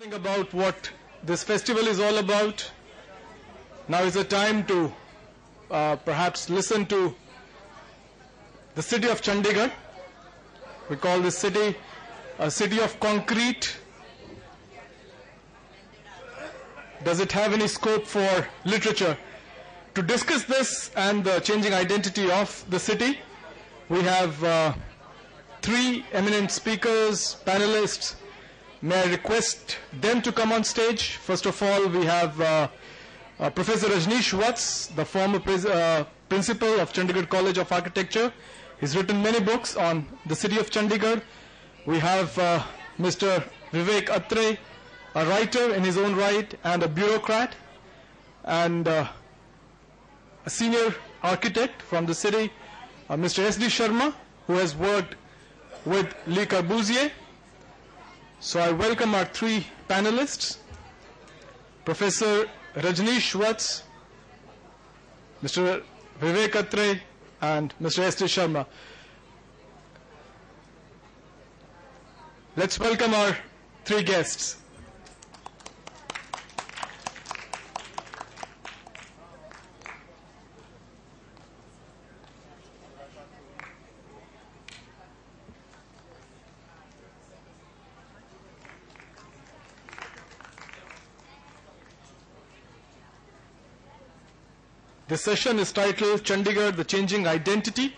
Think about what this festival is all about. Now is the time to uh, perhaps listen to the city of Chandigarh. We call this city a city of concrete. Does it have any scope for literature? To discuss this and the changing identity of the city, we have uh, three eminent speakers, panelists. May I request them to come on stage? First of all, we have uh, uh, Professor Rajneesh Wattas, the former uh, principal of Chandigarh College of Architecture. He's written many books on the city of Chandigarh. We have uh, Mr. Vivek Atre, a writer in his own right and a bureaucrat, and uh, a senior architect from the city, uh, Mr. S.D. Sharma, who has worked with Le Corbusier. So I welcome our three panelists, Professor Rajneesh Wattas, Mr. Vivek Atre, and Mr. S.D. Sharma. Let's welcome our three guests. This session is titled Chandigarh, the Changing Identity.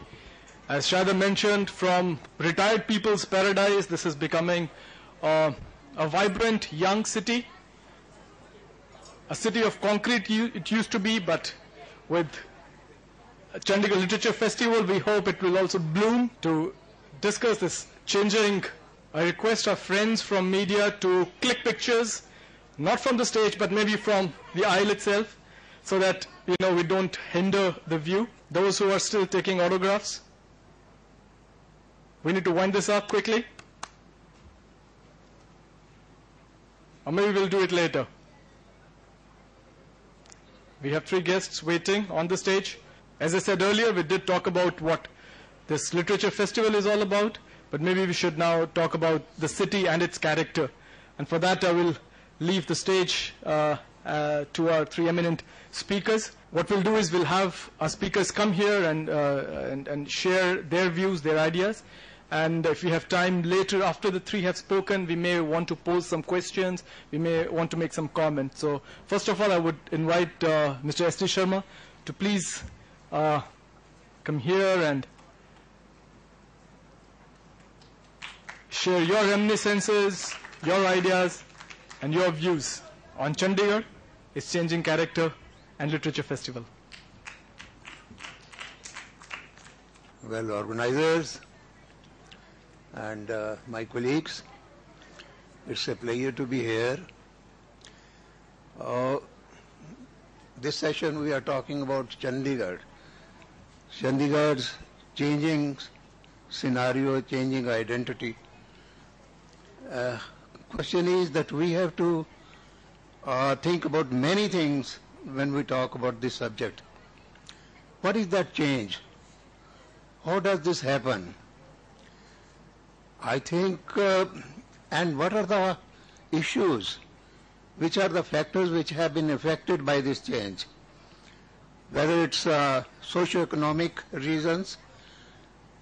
As Shada mentioned, from retired people's paradise, this is becoming uh, a vibrant young city. A city of concrete it used to be, but with Chandigarh Literature Festival, we hope it will also bloom to discuss this changing. I request our friends from media to click pictures, not from the stage, but maybe from the aisle itself, so that you know we don't hinder the view. Those who are still taking autographs, we need to wind this up quickly, or maybe we'll do it later. We have three guests waiting on the stage. As I said earlier, we did talk about what this literature festival is all about, but maybe we should now talk about the city and its character. And for that, I will leave the stage uh, uh, to our three eminent speakers. What we'll do is we'll have our speakers come here and, uh, and, and share their views, their ideas. And if we have time later after the three have spoken, we may want to pose some questions. We may want to make some comments. So first of all, I would invite uh, Mr. S.D. Sharma to please uh, come here and share your reminiscences, your ideas, and your views on Chandigarh, its changing character, and literature festival. well organizers and uh, my colleagues. It's a pleasure to be here. Uh, this session we are talking about Chandigarh. Chandigarh's changing scenario, changing identity. Uh, question is that we have to uh, think about many things when we talk about this subject. What is that change? How does this happen? I think, uh, and what are the issues? Which are the factors which have been affected by this change? Whether it's uh, socio-economic reasons,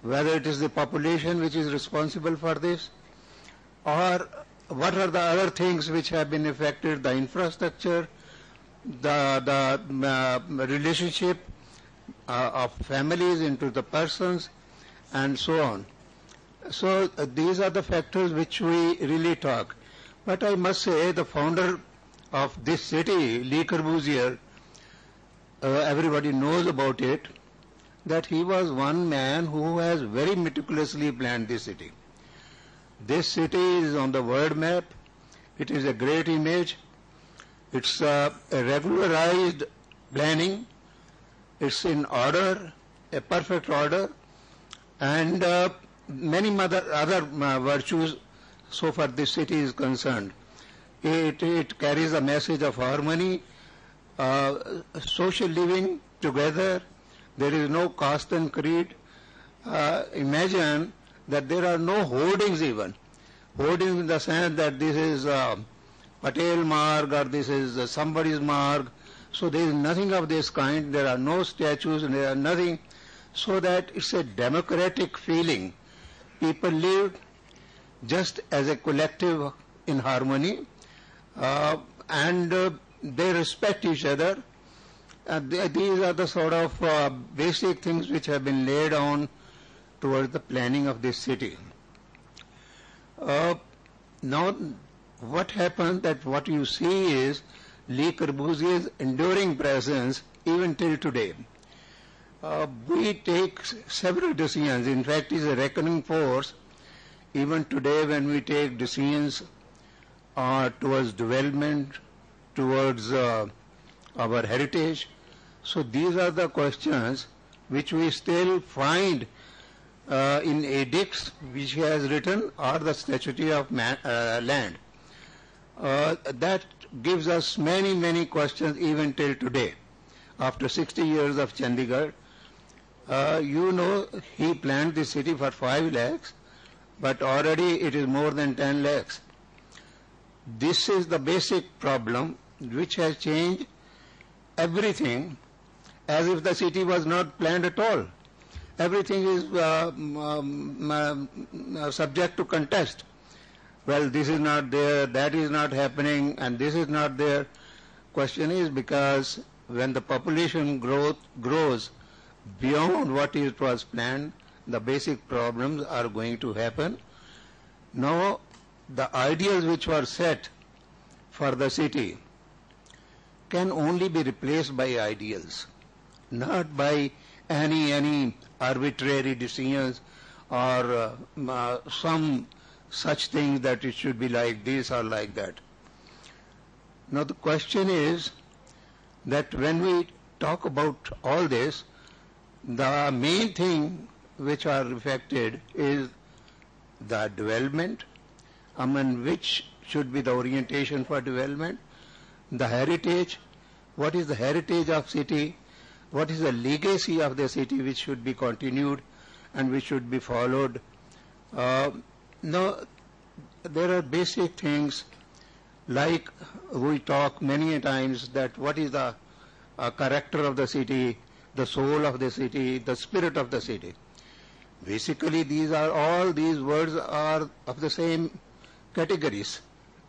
whether it is the population which is responsible for this, or what are the other things which have been affected, the infrastructure, the, the uh, relationship uh, of families into the persons, and so on. So uh, these are the factors which we really talk. But I must say the founder of this city, Le Corbusier, uh, everybody knows about it, that he was one man who has very meticulously planned this city. This city is on the world map. It is a great image. It's uh, a regularized planning. It's in order, a perfect order, and uh, many other, other uh, virtues so far this city is concerned. It, it carries a message of harmony, uh, social living together. There is no caste and creed. Uh, imagine that there are no hoardings even. Hoardings in the sense that this is uh, Patel Marg or this is uh, somebody's Marg. So there is nothing of this kind. There are no statues and there are nothing. So that it's a democratic feeling. People live just as a collective in harmony uh, and uh, they respect each other. And they, these are the sort of uh, basic things which have been laid on towards the planning of this city. Uh, now, what happened that what you see is Le Corbusier's enduring presence even till today. Uh, we take several decisions. In fact, it's a reckoning force. Even today, when we take decisions uh, towards development, towards uh, our heritage, so these are the questions which we still find uh, in edicts which he has written or the statute of man, uh, land. Uh, that gives us many, many questions even till today. After 60 years of Chandigarh, uh, you know he planned the city for 5 lakhs, but already it is more than 10 lakhs. This is the basic problem which has changed everything as if the city was not planned at all. Everything is uh, um, um, uh, subject to contest. Well, this is not there, that is not happening, and this is not there. Question is because when the population growth grows beyond what it was planned, the basic problems are going to happen. Now, the ideals which were set for the city can only be replaced by ideals, not by any any arbitrary decisions or uh, some such thing that it should be like this or like that. Now the question is that when we talk about all this, the main thing which are affected is the development, I mean, which should be the orientation for development, the heritage, what is the heritage of city, what is the legacy of the city which should be continued and which should be followed. Uh, now, there are basic things like we talk many times that what is the uh, character of the city, the soul of the city, the spirit of the city. Basically, these are all these words are of the same categories.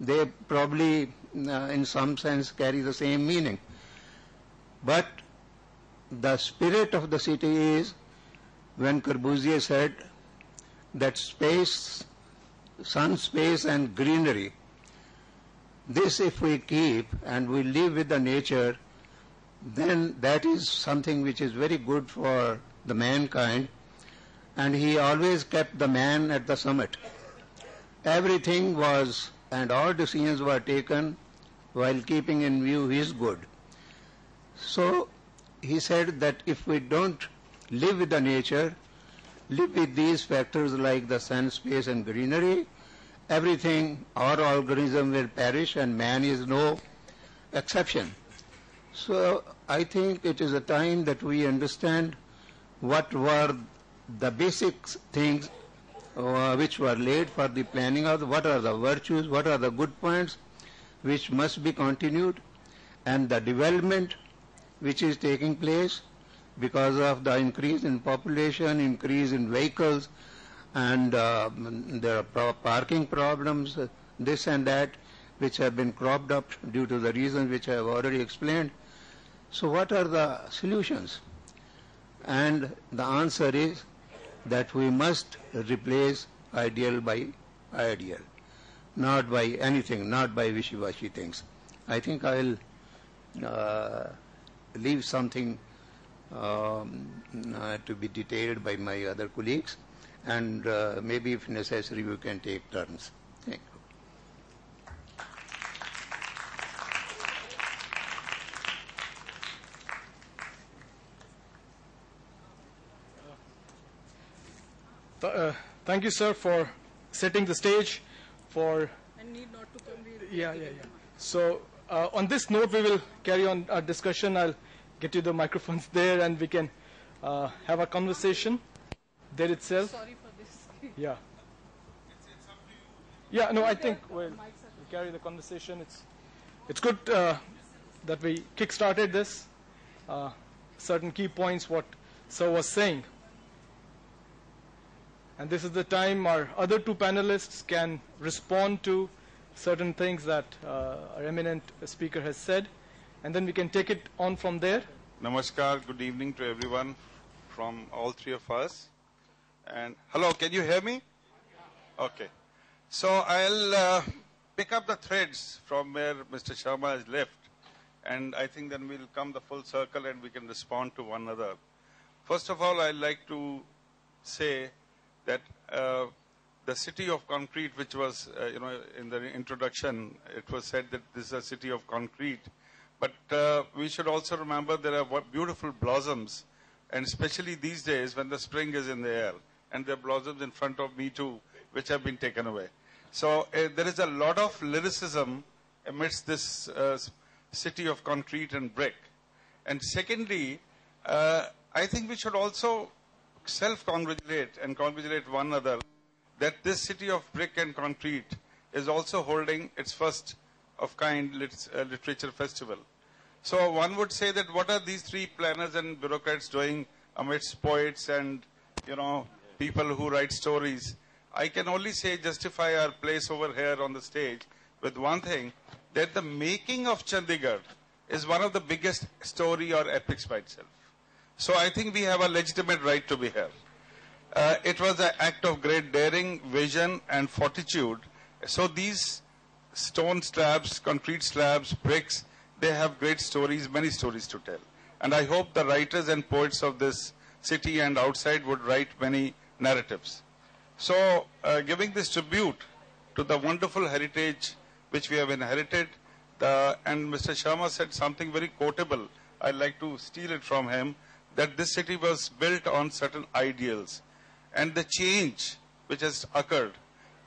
They probably, uh, in some sense, carry the same meaning. But the spirit of the city is when Corbusier said that space, sun, space, and greenery. This, if we keep and we live with the nature, then that is something which is very good for the mankind. And he always kept the man at the summit. Everything was, and all decisions were taken while keeping in view his good. So he said that if we don't live with the nature, live with these factors like the sun, space, and greenery, everything, our organism will perish, and man is no exception. So I think it is a time that we understand what were the basic things uh, which were laid for the planning of the, what are the virtues, what are the good points which must be continued, and the development which is taking place because of the increase in population, increase in vehicles, and uh, there are parking problems, this and that, which have been cropped up due to the reasons which I have already explained. So what are the solutions? And the answer is that we must replace ideal by ideal, not by anything, not by wishy-washy things. I think I'll uh, leave something um, uh, to be detailed by my other colleagues, and uh, maybe if necessary we can take turns. Thank you. Th- uh, thank you, sir, for setting the stage for and need not to come. we- Yeah, yeah, yeah. So uh, on this note, we will carry on our discussion. I'll get you the microphones there, and we can uh, have a conversation there itself. Sorry for this. Yeah. Yeah. No, I think well, Mics are- carry the conversation. It's, it's good uh, that we kick-started this. Uh, certain key points what Sir was saying. And this is the time our other two panelists can respond to certain things that uh, our eminent speaker has said. And then we can take it on from there. Namaskar, good evening to everyone from all three of us. And hello, can you hear me? Okay. So I'll uh, pick up the threads from where Mr. Sharma has left. And I think then we'll come the full circle and we can respond to one another. First of all, I'd like to say that uh, the city of concrete, which was, uh, you know, in the introduction, it was said that this is a city of concrete. But uh, we should also remember there are beautiful blossoms, and especially these days when the spring is in the air, and there are blossoms in front of me too, which have been taken away. So uh, there is a lot of lyricism amidst this uh, city of concrete and brick. And secondly, uh, I think we should also self-congratulate and congratulate one another that this city of brick and concrete is also holding its first of kind lit- uh, literature festival. So one would say that what are these three planners and bureaucrats doing amidst poets and you know people who write stories? I can only say justify our place over here on the stage with one thing that the making of Chandigarh is one of the biggest story or epics by itself. So I think we have a legitimate right to be here. Uh, it was an act of great daring, vision, and fortitude. So these stone slabs, concrete slabs, bricks, they have great stories, many stories to tell. And I hope the writers and poets of this city and outside would write many narratives. So, uh, giving this tribute to the wonderful heritage which we have inherited, the, and Mr. Sharma said something very quotable. I'd like to steal it from him that this city was built on certain ideals. And the change which has occurred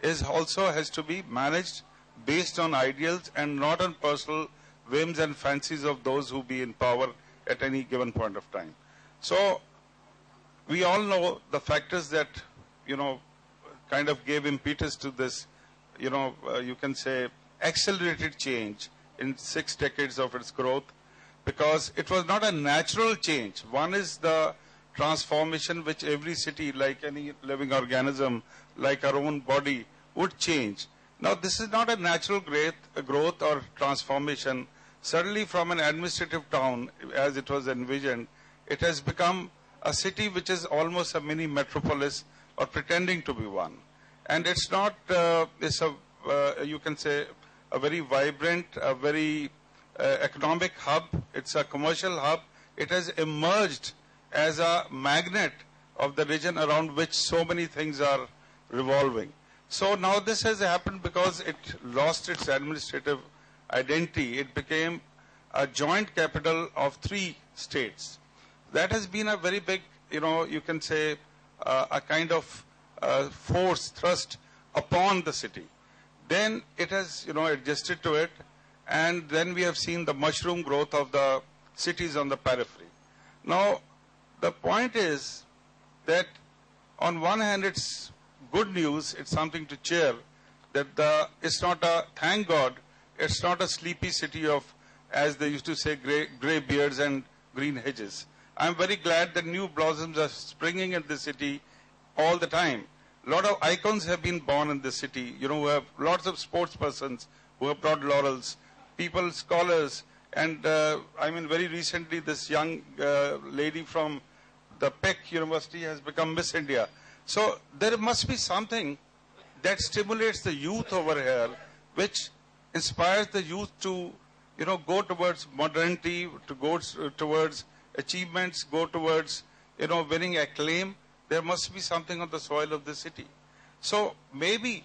is also has to be managed based on ideals and not on personal whims and fancies of those who be in power at any given point of time. So we all know the factors that, you know, kind of gave impetus to this, you know, uh, you can say accelerated change in six decades of its growth because it was not a natural change. One is the transformation which every city, like any living organism, like our own body, would change. Now, this is not a natural growth, or transformation. Certainly, from an administrative town, as it was envisioned, it has become a city which is almost a mini metropolis or pretending to be one. And it's not, uh, it's a, uh, you can say, a very vibrant, a very uh, economic hub. It's a commercial hub. It has emerged as a magnet of the region around which so many things are revolving. So now this has happened because it lost its administrative identity. It became a joint capital of three states. That has been a very big, you know, you can say, uh, a kind of uh, force thrust upon the city. Then it has, you know, adjusted to it, and then we have seen the mushroom growth of the cities on the periphery. Now, the point is that on one hand, it's good news, it's something to cheer, that the, it's not a, thank God, it's not a sleepy city of, as they used to say, gray, gray beards and green hedges. I'm very glad that new blossoms are springing in the city all the time. A lot of icons have been born in the city. You know, we have lots of sports persons who have brought laurels, people, scholars, and uh, I mean, very recently, this young uh, lady from the PEC University has become Miss India. So there must be something that stimulates the youth over here, which inspires the youth to, you know, go towards modernity, to go towards achievements, go towards, you know, winning acclaim. There must be something on the soil of the city. So maybe,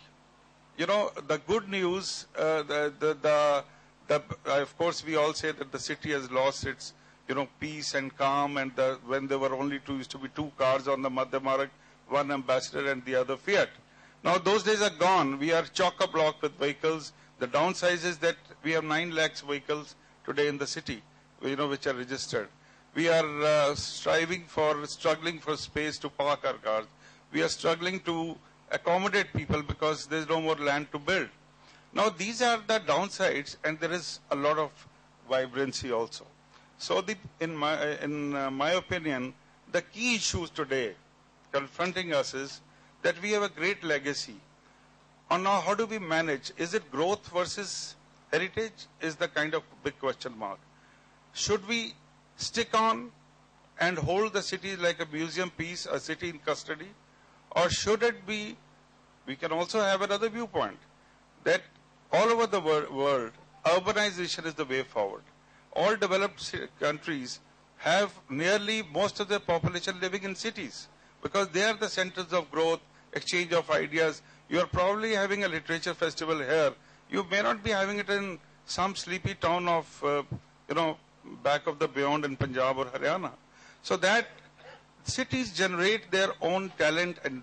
you know, the good news, uh, the, the, the, the of course, we all say that the city has lost its, you know, peace and calm, and the, when there were only two, used to be two cars on the Madhya Marg, one ambassador and the other Fiat. Now those days are gone. We are chock-a-block with vehicles. The downside is that we have 9 lakhs vehicles today in the city, you know, which are registered. We are uh, striving for, struggling for space to park our cars. We are struggling to accommodate people because there's no more land to build. Now, these are the downsides, and there is a lot of vibrancy also. So, the, in, my, in uh, my opinion, the key issues today confronting us is that we have a great legacy. And now, how do we manage? Is it growth versus heritage? Is the kind of big question mark. Should we stick on and hold the city like a museum piece, a city in custody? Or should it be, we can also have another viewpoint, that all over the wor- world, urbanization is the way forward. All developed countries have nearly most of their population living in cities because they are the centers of growth, exchange of ideas. You are probably having a literature festival here. You may not be having it in some sleepy town of, uh, you know, back of the beyond in Punjab or Haryana. So that cities generate their own talent and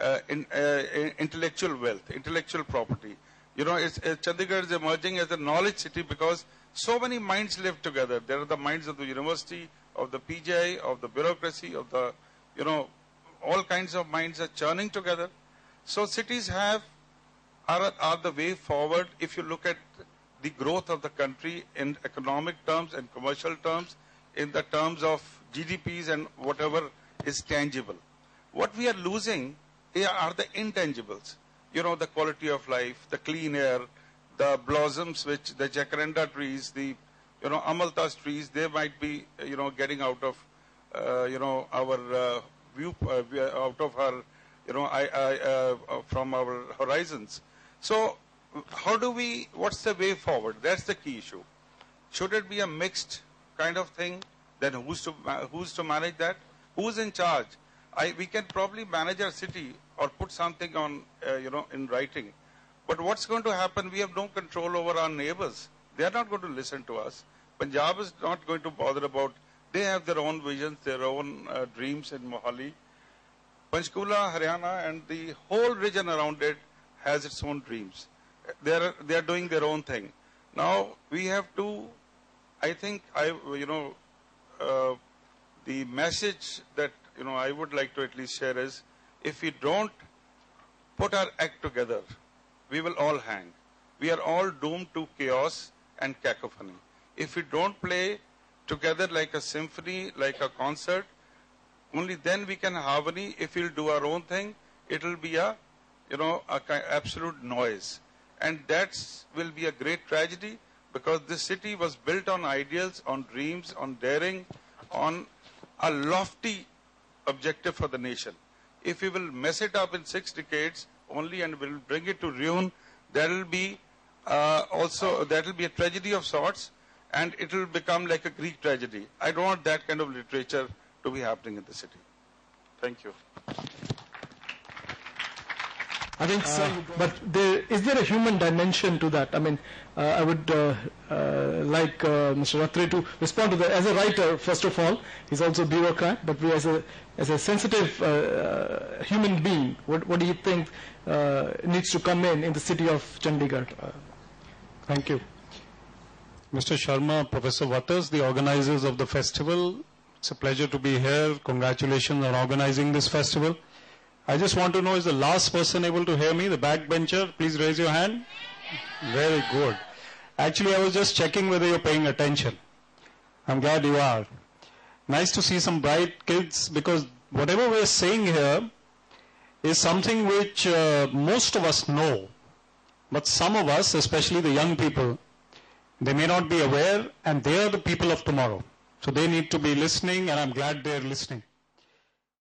uh, in, uh, intellectual wealth, intellectual property. You know, it's, uh, Chandigarh is emerging as a knowledge city because so many minds live together. There are the minds of the university, of the PGI, of the bureaucracy, of the, you know, all kinds of minds are churning together. So cities have are, are the way forward if you look at the growth of the country in economic terms and commercial terms, in the terms of GDPs and whatever is tangible. What we are losing are the intangibles. You know, the quality of life, the clean air, the blossoms which the jacaranda trees, the you know amalthas trees, they might be you know getting out of uh, you know our uh, view uh, out of our you know I, I, uh, uh, from our horizons. So how do we? What's the way forward? That's the key issue. Should it be a mixed kind of thing? Then who's to who's to manage that? Who's in charge? I, we can probably manage our city or put something on, uh, you know, in writing. But what's going to happen? We have no control over our neighbors. They are not going to listen to us. Punjab is not going to bother about. They have their own visions, their own uh, dreams in Mohali. Panchkula, Haryana, and the whole region around it has its own dreams. They are they are doing their own thing. Now we have to. I think I you know uh, the message that you know I would like to at least share is if we don't put our act together, we will all hang. We are all doomed to chaos and cacophony. If we don't play together like a symphony, like a concert, only then we can harmony. If we'll do our own thing, it'll be a, you know, a ki- absolute noise. And that will be a great tragedy because this city was built on ideals, on dreams, on daring, on a lofty objective for the nation. If we will mess it up in six decades only and will bring it to ruin, there will be uh, also that will be a tragedy of sorts, and it will become like a Greek tragedy. I don't want that kind of literature to be happening in the city. Thank you. I think so. But there, is there a human dimension to that? I mean, uh, I would uh, uh, like uh, Mr. Atre to respond to that. As a writer, first of all, he's also a bureaucrat, but we as a, as a sensitive uh, uh, human being, what, what do you think uh, needs to come in in the city of Chandigarh? Uh, thank you. Mr. Sharma, Professor Wattas, the organizers of the festival. It's a pleasure to be here. Congratulations on organizing this festival. I just want to know, is the last person able to hear me, the backbencher? Please raise your hand. Very good. Actually, I was just checking whether you're paying attention. I'm glad you are. Nice to see some bright kids because whatever we're saying here is something which uh, most of us know. But some of us, especially the young people, they may not be aware and they are the people of tomorrow. So they need to be listening and I'm glad they're listening.